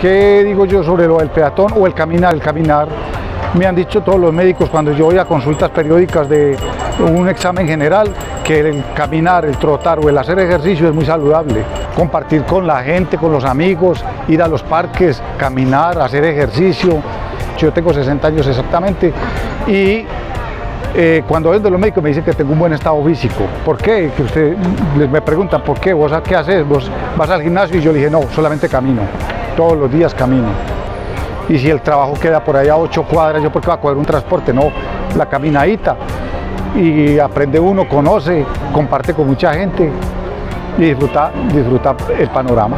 ¿Qué digo yo sobre lo del peatón o el caminar? El caminar, me han dicho todos los médicos cuando yo voy a consultas periódicas de un examen general que el caminar, el trotar o el hacer ejercicio es muy saludable. Compartir con la gente, con los amigos, ir a los parques, caminar, hacer ejercicio. Yo tengo 60 años exactamente y eh, cuando ven de los médicos me dicen que tengo un buen estado físico. ¿Por qué? Que usted me preguntan, ¿por qué? ¿Vos qué haces? ¿Vos vas al gimnasio? Y yo le dije, no, solamente camino todos los días camino. Y si el trabajo queda por allá a ocho cuadras, ¿yo por qué va a coger un transporte? No, la caminadita. Y aprende uno, conoce, comparte con mucha gente y disfruta, disfruta el panorama.